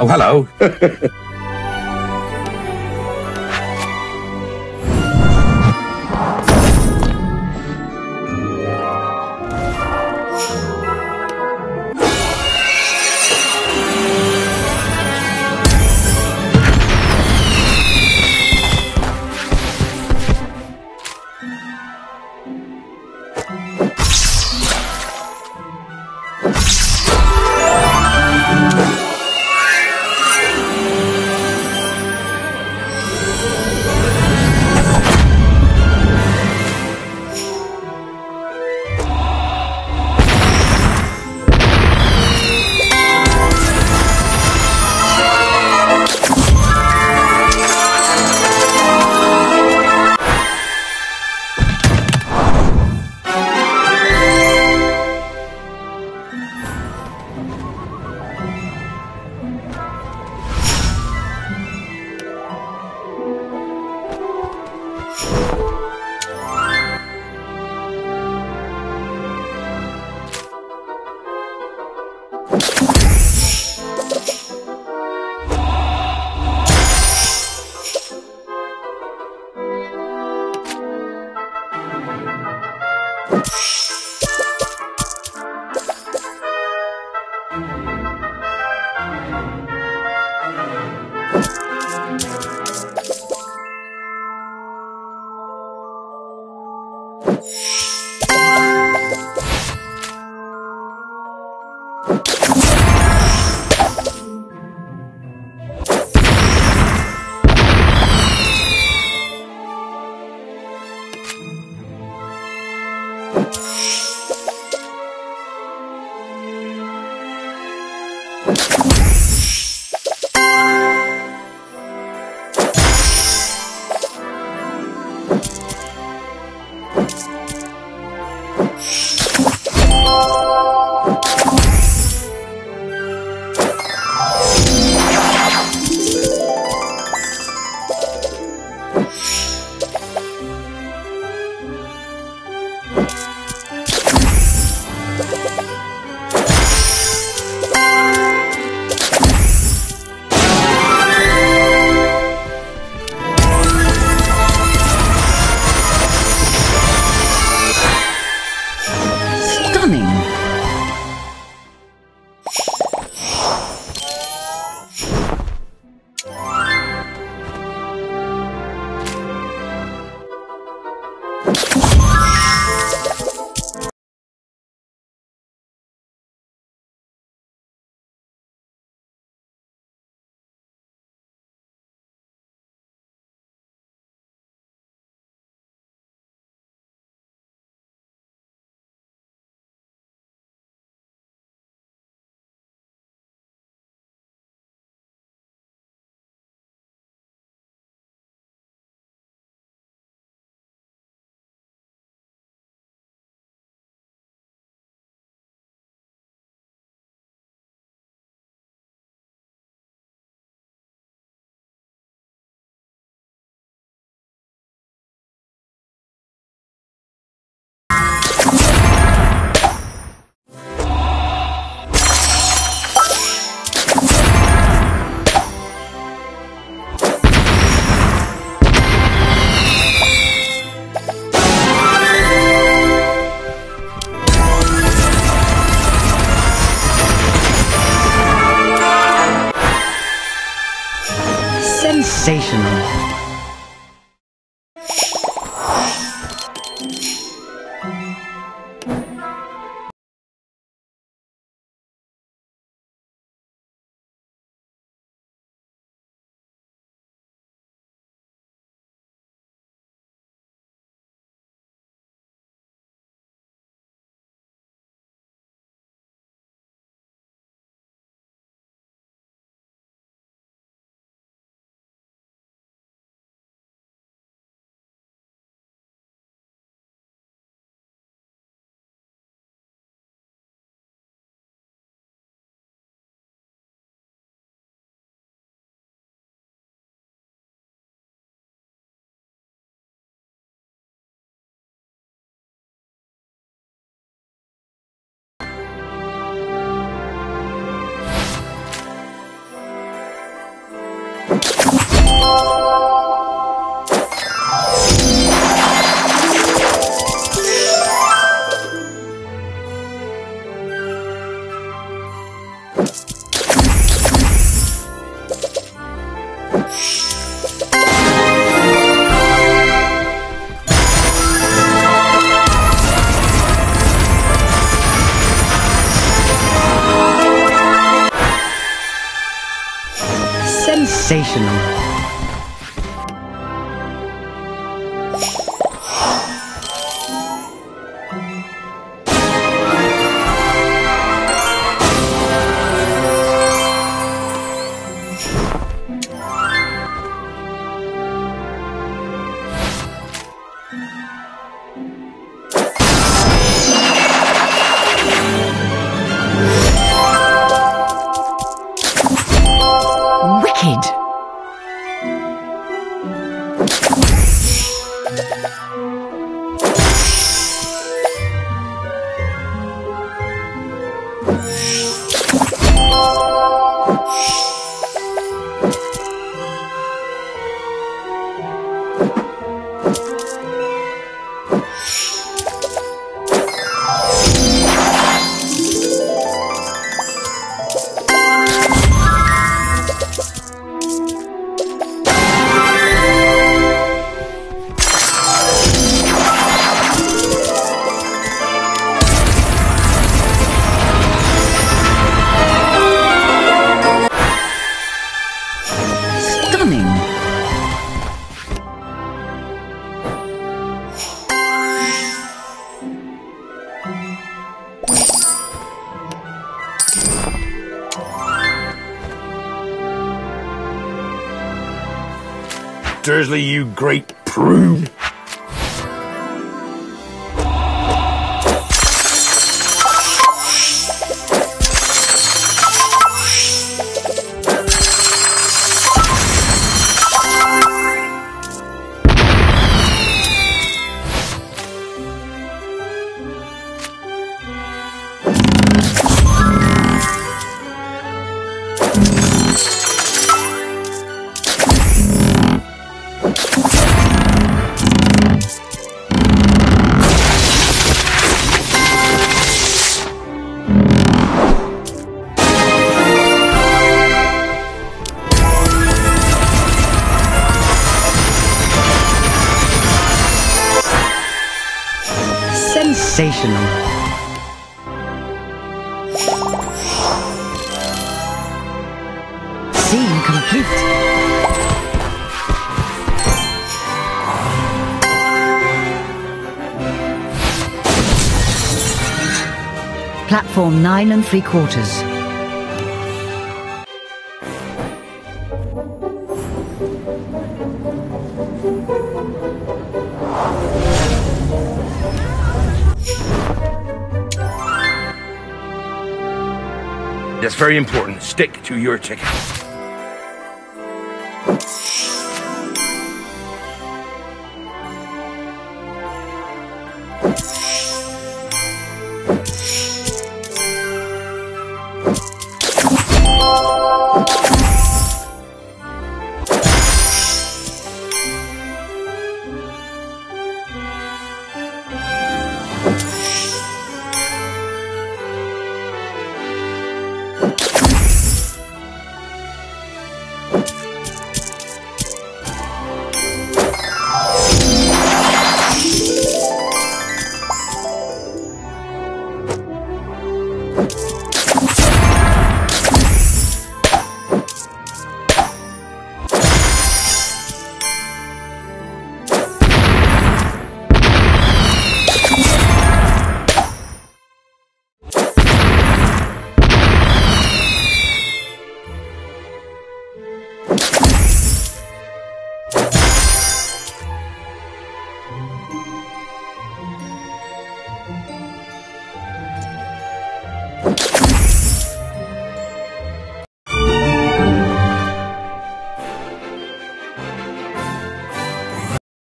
Oh, hello. 哦。sensational. Dursley, you great prune. Sensational. Scene complete. Platform 9 and 3 quarters. very important. Stick to your ticket.